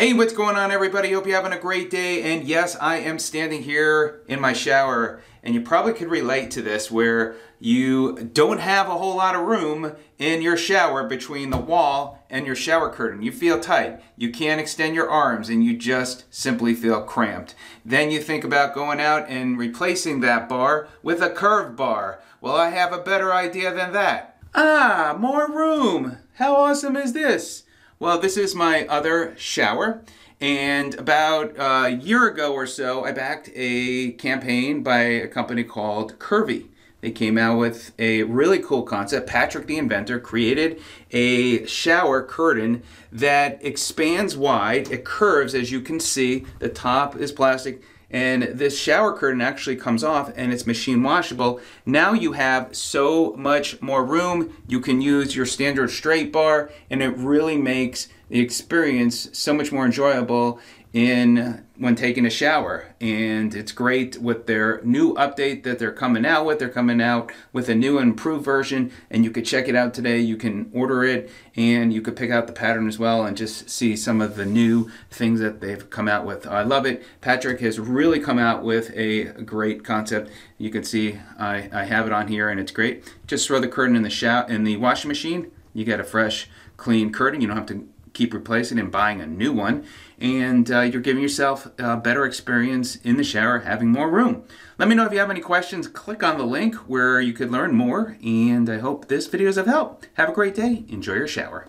Hey, what's going on everybody? Hope you're having a great day. And yes, I am standing here in my shower and you probably could relate to this where you don't have a whole lot of room in your shower between the wall and your shower curtain. You feel tight. You can't extend your arms and you just simply feel cramped. Then you think about going out and replacing that bar with a curved bar. Well, I have a better idea than that. Ah, more room. How awesome is this? Well, this is my other shower. And about a year ago or so, I backed a campaign by a company called Curvi. They came out with a really cool concept. Patrick, the inventor, created a shower curtain that expands wide. It curves, as you can see. The top is plastic and this shower curtain actually comes off and it's machine washable. Now you have so much more room. You can use your standard straight bar and it really makes the experience so much more enjoyable in when taking a shower. And it's great with their new update that they're coming out with. They're coming out with a new improved version and you could check it out today. You can order it and you could pick out the pattern as well and just see some of the new things that they've come out with. I love it. Patrick has really come out with a great concept. You can see i, I have it on here and it's great. Just throw the curtain in the shower in the washing machine. You get a fresh clean curtain. You don't have to keep replacing and buying a new one. And uh, you're giving yourself a better experience in the shower, having more room. Let me know if you have any questions. Click on the link where you could learn more. And I hope this video is of help. Have a great day. Enjoy your shower.